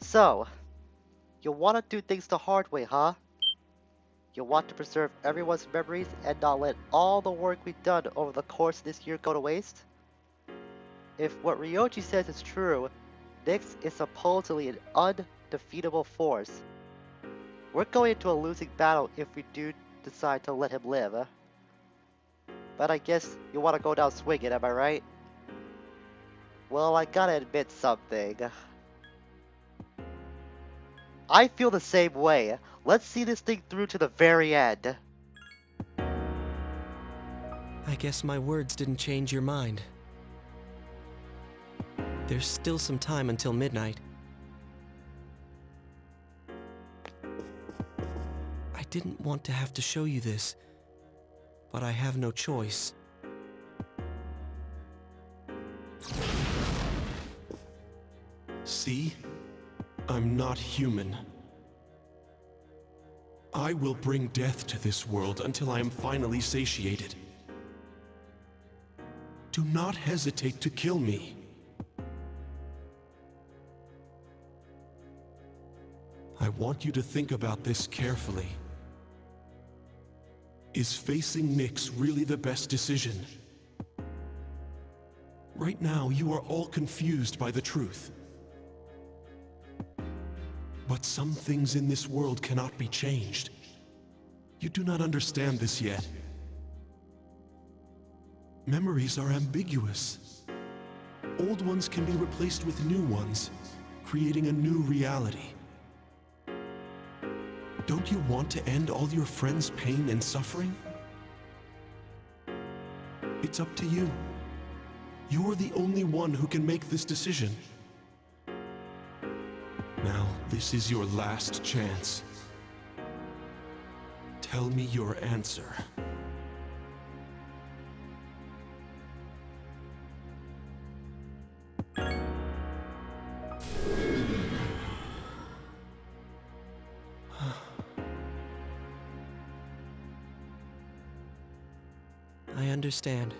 So, you want to do things the hard way, huh? You want to preserve everyone's memories and not let all the work we've done over the course of this year go to waste? If what Ryoji says is true, Nyx is supposedly an undefeatable force. We're going into a losing battle if we do decide to let him live. But I guess you want to go down swinging, am I right? Well, I gotta admit something. I feel the same way. Let's see this thing through to the very end. I guess my words didn't change your mind. There's still some time until midnight. I didn't want to have to show you this, but I have no choice. See? I'm not human. I will bring death to this world until I am finally satiated. Do not hesitate to kill me. I want you to think about this carefully. Is facing Nyx really the best decision? Right now, you are all confused by the truth. But some things in this world cannot be changed. You do not understand this yet. Memories are ambiguous. Old ones can be replaced with new ones, creating a new reality. Don't you want to end all your friends' pain and suffering? It's up to you. You're the only one who can make this decision. Now, this is your last chance. Tell me your answer. I understand.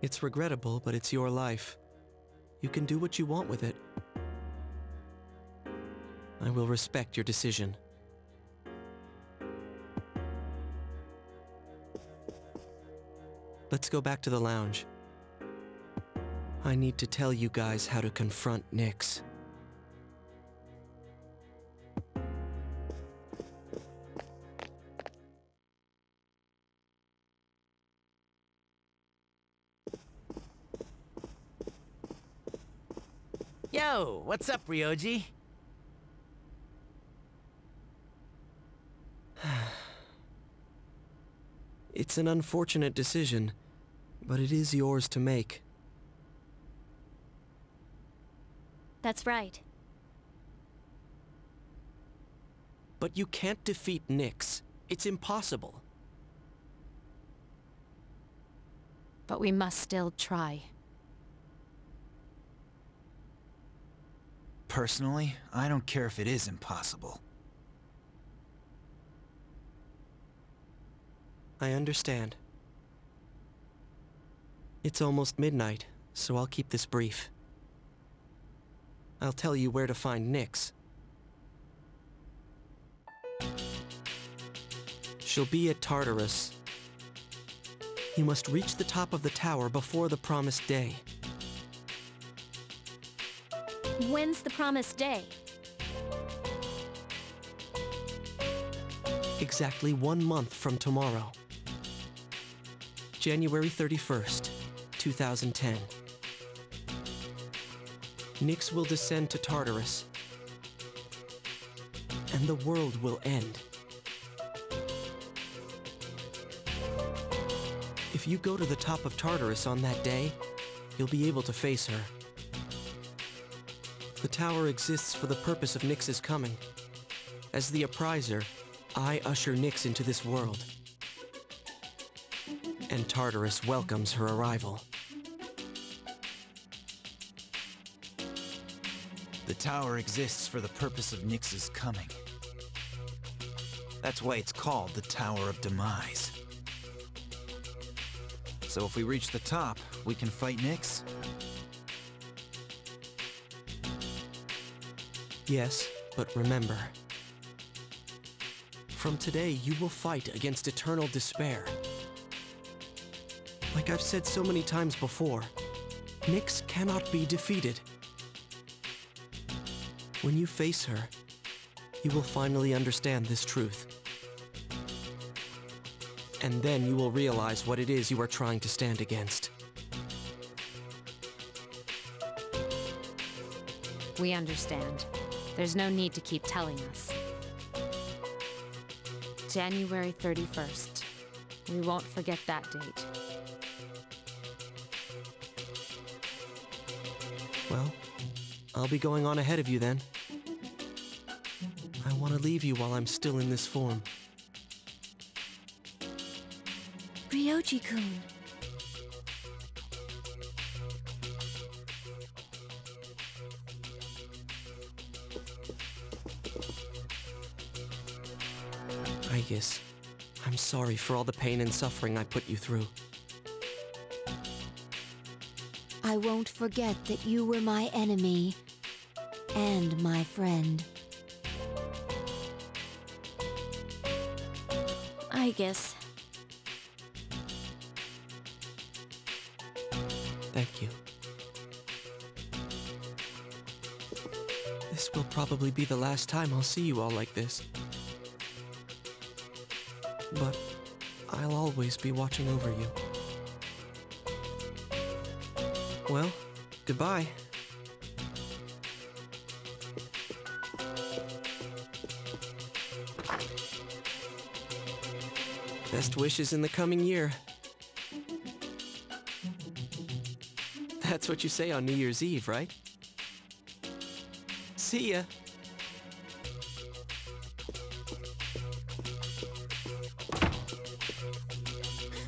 It's regrettable, but it's your life. You can do what you want with it. I will respect your decision. Let's go back to the lounge. I need to tell you guys how to confront Nyx. Yo, what's up, Ryoji? It's an unfortunate decision, but it is yours to make. That's right. But you can't defeat Nyx. It's impossible. But we must still try. Personally, I don't care if it is impossible. I understand. It's almost midnight, so I'll keep this brief. I'll tell you where to find Nyx. She'll be at Tartarus. You must reach the top of the tower before the promised day. When's the promised day? Exactly one month from tomorrow. January 31st, 2010. Nyx will descend to Tartarus, and the world will end. If you go to the top of Tartarus on that day, you'll be able to face her. The tower exists for the purpose of Nyx's coming. As the appriser, I usher Nyx into this world. And Tartarus welcomes her arrival. The tower exists for the purpose of Nyx's coming. That's why it's called the Tower of Demise. So if we reach the top, we can fight Nyx? Yes, but remember. From today, you will fight against eternal despair. Like I've said so many times before, Nyx cannot be defeated. When you face her, you will finally understand this truth. And then you will realize what it is you are trying to stand against. We understand. There's no need to keep telling us. January 31st. We won't forget that date. Well, I'll be going on ahead of you then. I want to leave you while I'm still in this form. Ryoji-kun. Aigis, I'm sorry for all the pain and suffering I put you through. I won't forget that you were my enemy and my friend. I guess. Thank you. This will probably be the last time I'll see you all like this. But I'll always be watching over you. Well, goodbye. Best wishes in the coming year. That's what you say on New Year's Eve, right? See ya.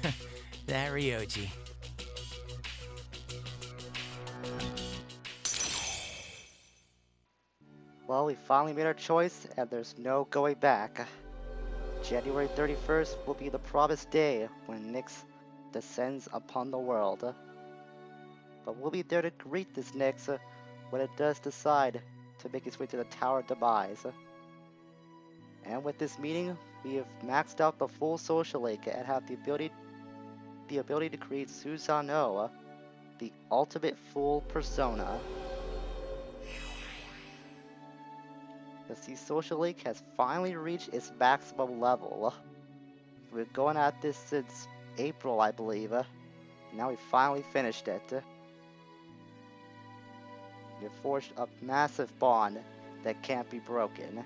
That Ryoji. Finally made our choice, and there's no going back. January 31st will be the promised day when Nyx descends upon the world. But we'll be there to greet this Nyx when it does decide to make its way to the Tower of Demise. And with this meeting, we have maxed out the full social link and have the ability the ability to create Susanoo, the ultimate full persona. The Sea Social Link has finally reached its maximum level. We've been going at this since April, I believe. Now we finally finished it. We've forged a massive bond that can't be broken.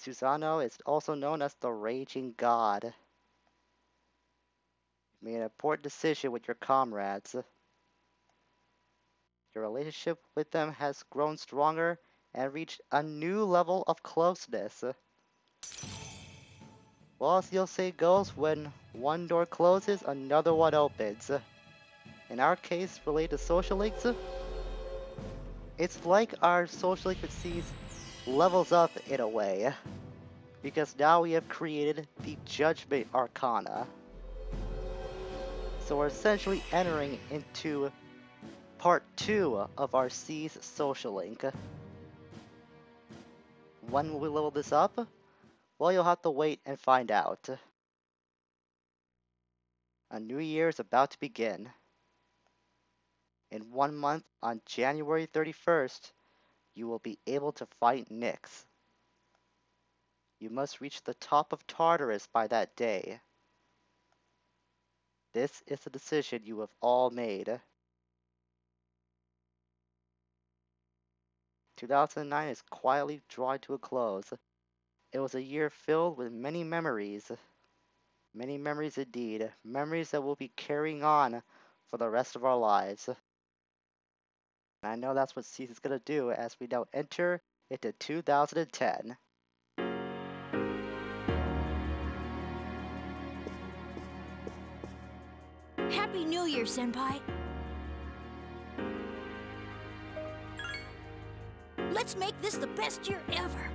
Susano is also known as the Raging God. You made an important decision with your comrades. Your relationship with them has grown stronger and reached a new level of closeness. Well, as you'll say goes, when one door closes, another one opens. In our case, related to social links, it's like our social SEES levels up in a way. Because now we have created the Judgment Arcana. So we're essentially entering into part 2 of our SEES social link. When will we level this up? Well, you'll have to wait and find out. A new year is about to begin. In one month, on January 31st, you will be able to fight Nyx. You must reach the top of Tartarus by that day. This is the decision you have all made. 2009 is quietly drawing to a close. It was a year filled with many memories. Many memories indeed. Memories that we'll be carrying on for the rest of our lives. And I know that's what going to do as we now enter into 2010. Happy New Year, Senpai! Let's make this the best year ever!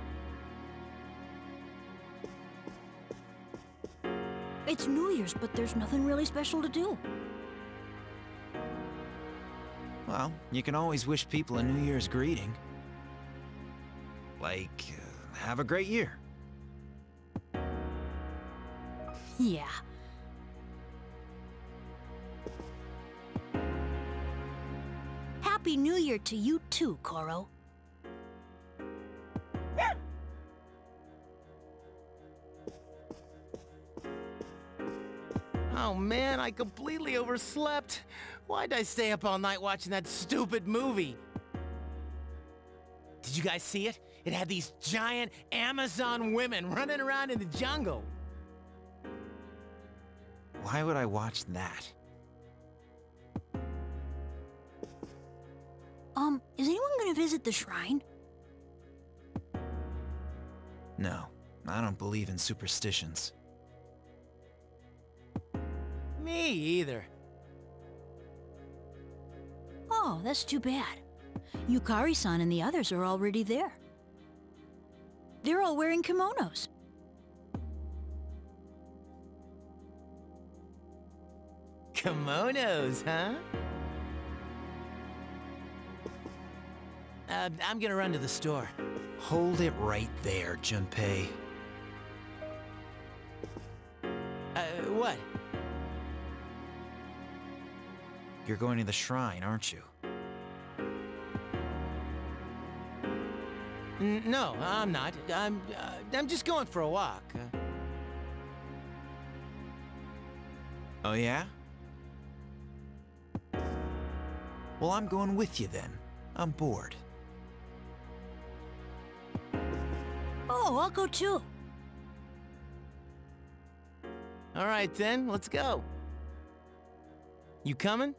It's New Year's, but there's nothing really special to do. Well, you can always wish people a New Year's greeting. Like, uh, have a great year. Yeah. Happy New Year to you too, Koro. I completely overslept. Why'd I stay up all night watching that stupid movie? Did you guys see it? It had these giant Amazon women running around in the jungle. Why would I watch that? Um, is anyone gonna visit the shrine? No, I don't believe in superstitions. Me either. Oh, that's too bad. Yukari-san and the others are already there. They're all wearing kimonos. Kimonos, huh? Uh, I'm gonna run to the store. Hold it right there, Junpei. Uh, what? You're going to the shrine, aren't you? N no, I'm not. I'm, uh, I'm just going for a walk. Uh, Oh yeah? Well, I'm going with you then. I'm bored. Oh, I'll go too. all right then, let's go. You coming?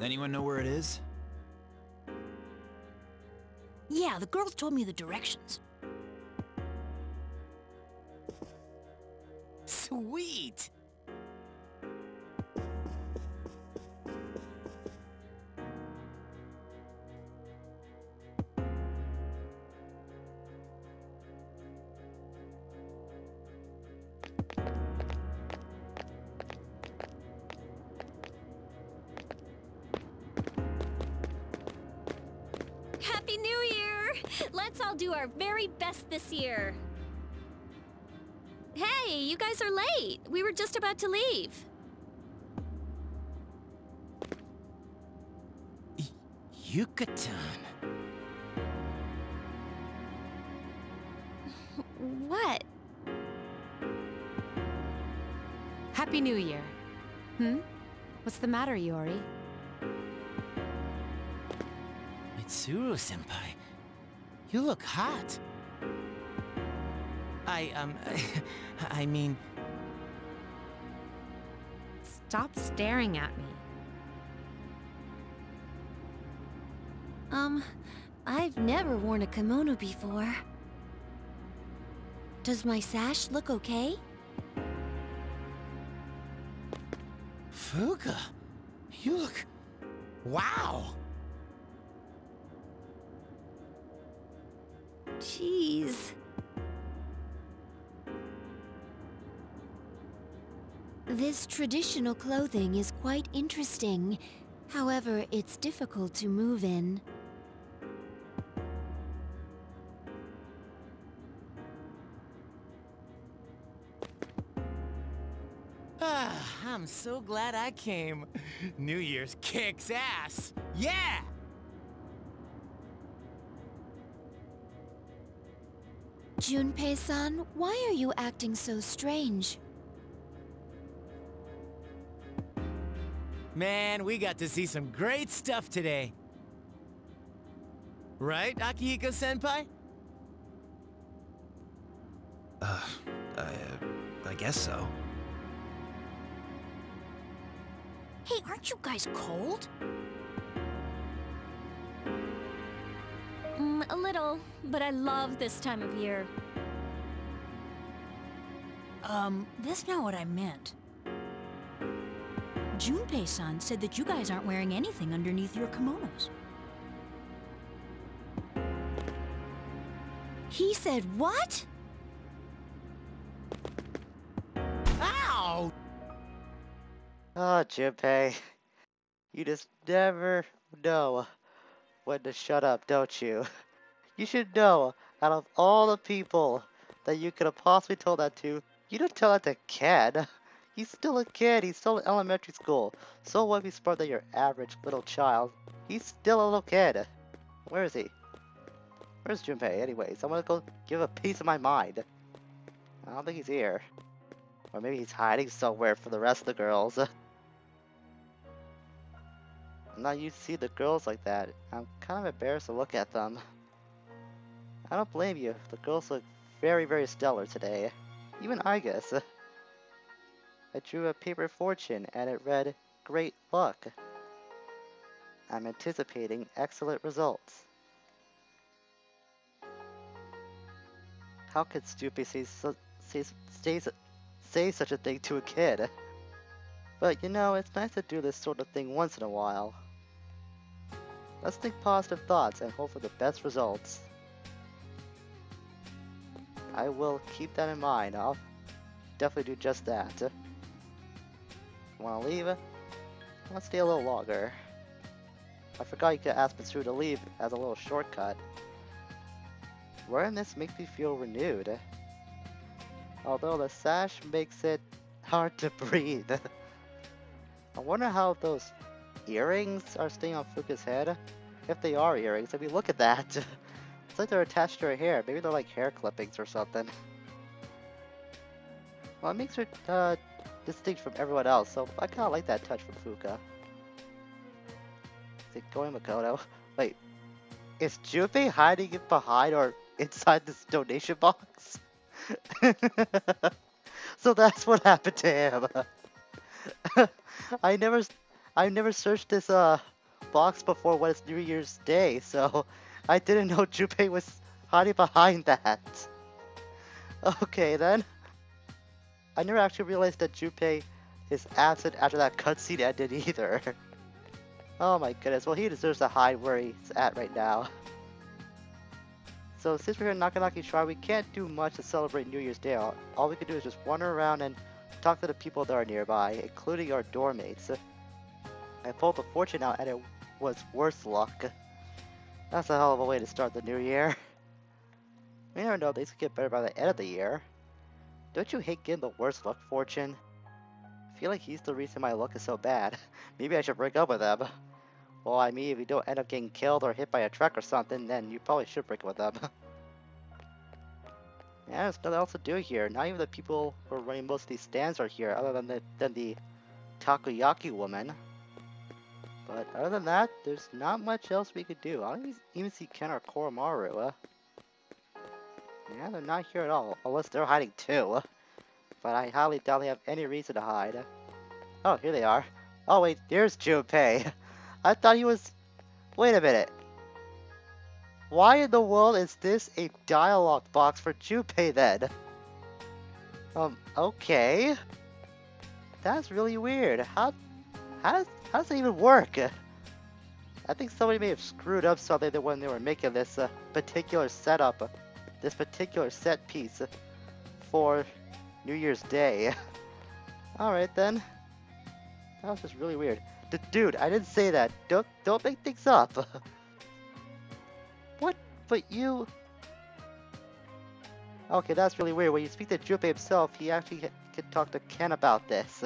Anyone know where it is? Yeah, the girls told me the directions. Sweet! Let's all do our very best this year. Hey, you guys are late. We were just about to leave. Yuka-tan. What? Happy New Year. Hmm? What's the matter, Yori? Mitsuru-senpai, you look hot. I, um, I mean, Stop staring at me. Um, I've never worn a kimono before. Does my sash look okay? Fuka, you look, wow. Jeez. This traditional clothing is quite interesting. However, it's difficult to move in. Ah, I'm so glad I came. New Year's kicks ass. Yeah! Junpei-san, why are you acting so strange? Man, we got to see some great stuff today. Right, Akihiko-senpai? Uh, I, I guess so. Hey, aren't you guys cold? Mm, a little, but I love this time of year. Um, that's not what I meant. Junpei-san said that you guys aren't wearing anything underneath your kimonos. He said what? Ow! Ah, Junpei. You just never know when to shut up, don't you? You should know, out of all the people that you could have possibly told that to, you don't tell that to Ken. He's still a kid, he's still in elementary school. So what if he's smarter than your average little child? He's still a little kid. Where is he? Where's Junpei anyways? I want to go give a piece of my mind. I don't think he's here. Or maybe he's hiding somewhere from the rest of the girls. I'm not used to see the girls like that. I'm kind of embarrassed to look at them. I don't blame you. The girls look very, very stellar today. Even I guess. I drew a paper fortune and it read, Great luck. I'm anticipating excellent results. How could Stupei say, say, say, say such a thing to a kid? But you know, it's nice to do this sort of thing once in a while. Let's think positive thoughts and hope for the best results. I will keep that in mind. I'll definitely do just that. Wanna leave? Let's stay a little longer. I forgot you could ask Mitsuru to leave as a little shortcut. Wearing this makes me feel renewed. Although the sash makes it hard to breathe. I wonder how those earrings are staying on Fuka's head. If they are earrings, I mean look at that. It's like they're attached to her hair. Maybe they're like hair clippings or something. Well, it makes her uh, distinct from everyone else, so I kind of like that touch from Fuka. Is it going Makoto? Wait, is Junpei hiding it behind or inside this donation box? so that's what happened to him. I never, I never searched this uh box before when it's New Year's Day, so I didn't know Junpei was hiding behind that. Okay then. I never actually realized that Junpei is absent after that cutscene ended either. oh my goodness, well he deserves to hide where he's at right now. So since we're here in Naganaki Shrine, we can't do much to celebrate New Year's Day. All, all we can do is just wander around and talk to the people that are nearby, including our dorm mates. I pulled the fortune out and it was worse luck. That's a hell of a way to start the new year. We never know things could get better by the end of the year. Don't you hate getting the worst luck fortune? I feel like he's the reason my luck is so bad. Maybe I should break up with him. Well, I mean, if you don't end up getting killed or hit by a truck or something, then you probably should break up with them. yeah, there's nothing else to do here. Not even the people who are running most of these stands are here, other than the, than the takoyaki woman. But other than that, there's not much else we could do. I don't even see Ken or Koromaru. Uh. Yeah, they're not here at all, unless they're hiding too. But I highly doubt they have any reason to hide. Oh, here they are. Oh wait, there's Junpei. I thought he was... Wait a minute. Why in the world is this a dialogue box for Junpei then? Um, okay. That's really weird. How... How does how does it even work? I think somebody may have screwed up something when they were making this uh, particular setup, uh, this particular set piece for New Year's Day. Alright then. That was just really weird. D dude, I didn't say that. Don't don't make things up. what? But you... Okay, that's really weird. When you speak to Junpei himself, he actually can talk to Ken about this.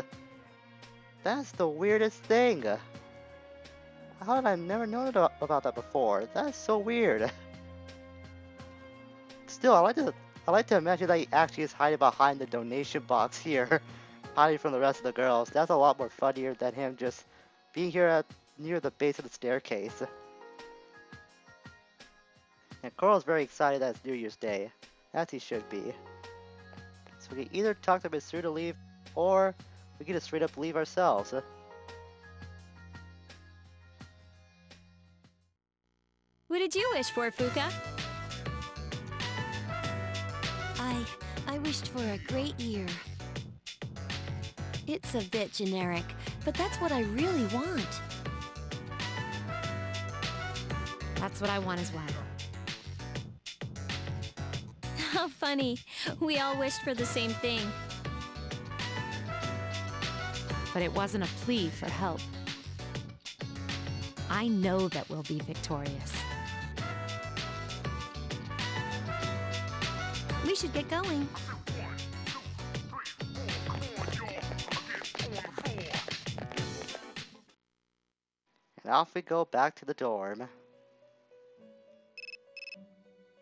That's the weirdest thing. How have I never known about that before? That's so weird. Still, I like to I like to imagine that he actually is hiding behind the donation box here, hiding from the rest of the girls. That's a lot more funnier than him just being here at near the base of the staircase. And Koro's very excited that it's New Year's Day, as he should be. So we can either talk to Mitsuru to leave, or we can just straight up leave ourselves. What did you wish for, Fuka? I... I wished for a great year. It's a bit generic, but that's what I really want. That's what I want as well. How funny. We all wished for the same thing. But it wasn't a plea for help. I know that we'll be victorious. We should get going. And off we go back to the dorm.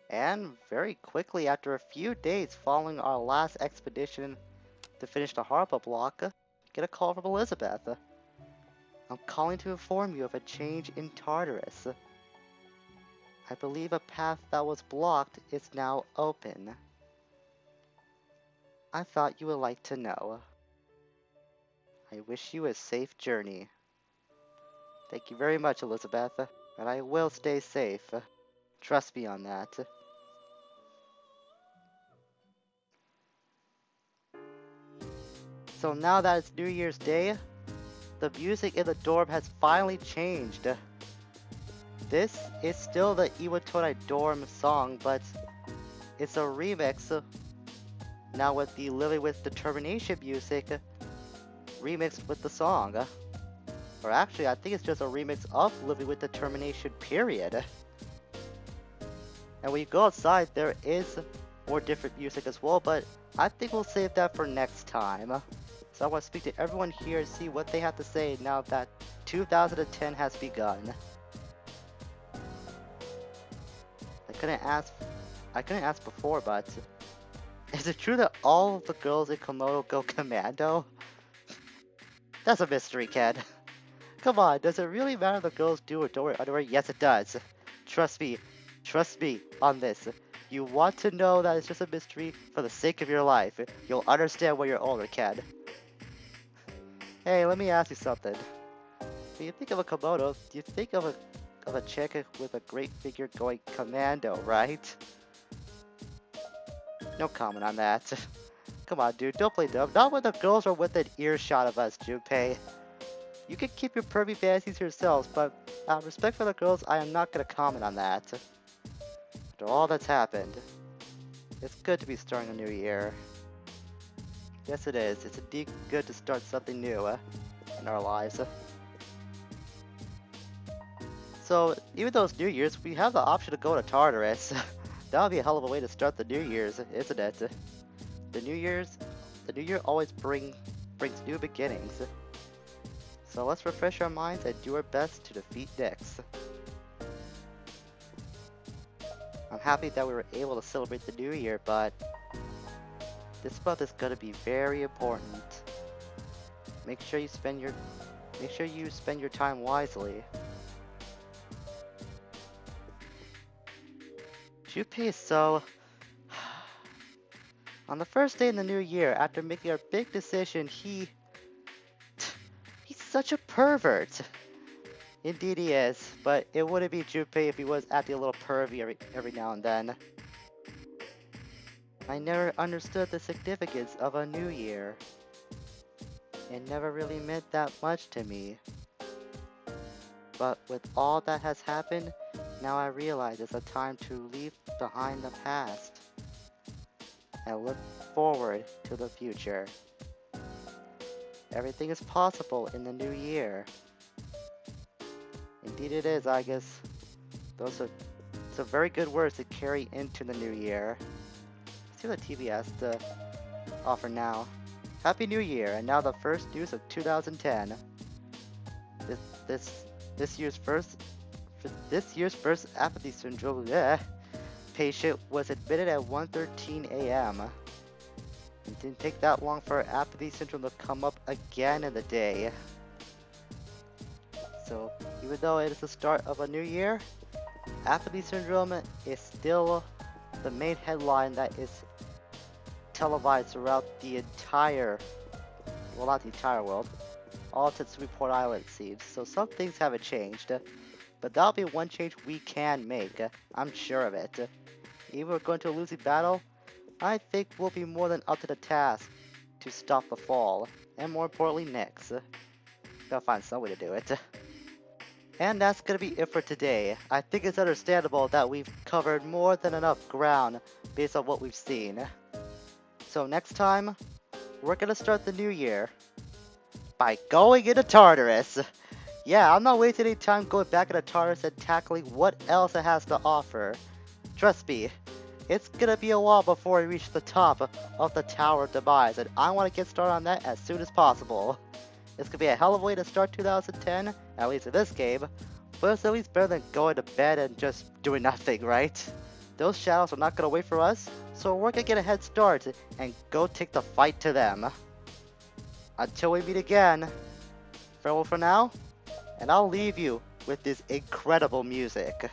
And very quickly, after a few days following our last expedition to finish the Harabah block, get a call from Elizabeth. I'm calling to inform you of a change in Tartarus. I believe a path that was blocked is now open. I thought you would like to know. I wish you a safe journey. Thank you very much, Elizabeth, and I will stay safe. Trust me on that. So now that it's New Year's Day, the music in the dorm has finally changed. This is still the Iwatodai dorm song, but it's a remix. Now with the Living with Determination music remixed with the song. Or actually, I think it's just a remix of Living with Determination, period. And when you go outside, there is more different music as well, but I think we'll save that for next time. So I want to speak to everyone here and see what they have to say now that 2010 has begun. I couldn't ask, I couldn't ask before, but is it true that all the girls in kimono go commando? That's a mystery, kid. Come on, does it really matter if the girls do or don't wear underwear? Yes, it does. Trust me, trust me on this. You want to know that it's just a mystery for the sake of your life. You'll understand when you're older, kid. Hey, let me ask you something. When you think of a kimono, do you think of a of a chick with a great figure going commando, right? No comment on that. Come on, dude, don't play dumb. Not when the girls are within earshot of us, Junpei. You can keep your pervy fantasies yourselves, but out of respect for the girls, I am not going to comment on that. After all that's happened, it's good to be starting a new year. Yes, it is. It's indeed good to start something new uh, in our lives. So, even though it's New Year's, we have the option to go to Tartarus. that would be a hell of a way to start the New Year's, isn't it? The New Year's, the New Year always bring brings new beginnings. So let's refresh our minds and do our best to defeat Nyx. I'm happy that we were able to celebrate the New Year, but this month is gonna be very important. Make sure you spend your make sure you spend your time wisely. Junpei is so on the first day in the new year, after making our big decision, he he's such a pervert. Indeed he is, but it wouldn't be Junpei if he was acting a little pervy every, every now and then. I never understood the significance of a new year. It never really meant that much to me. But with all that has happened, now I realize it's a time to leave behind the past and look forward to the future. Everything is possible in the new year. Indeed it is, I guess. Those are some very good words to carry into the new year see what TV has to offer now. Happy New Year, and now the first news of 2010. This this this year's first this year's first apathy syndrome bleh, patient was admitted at 1:13 a.m. It didn't take that long for apathy syndrome to come up again in the day. So even though it is the start of a new year, apathy syndrome is still the main headline that is televised throughout the entire, well not the entire world, all to Port Island it seems. So some things haven't changed, but that'll be one change we can make, I'm sure of it. Even we're going to a losing battle, I think we'll be more than up to the task to stop the fall, and more importantly Nyx. Gotta find some way to do it. And that's gonna be it for today. I think it's understandable that we've covered more than enough ground based on what we've seen. So next time, we're gonna start the new year by going into Tartarus. yeah, I'm not wasting any time going back into Tartarus and tackling what else it has to offer. Trust me, it's gonna be a while before we reach the top of the Tower of Demise, and I want to get started on that as soon as possible. It's gonna be a hell of a way to start 2010, at least in this game, but it's at least better than going to bed and just doing nothing, right? Those shadows are not gonna wait for us, so we're gonna get a head start and go take the fight to them. Until we meet again, farewell for now, and I'll leave you with this incredible music.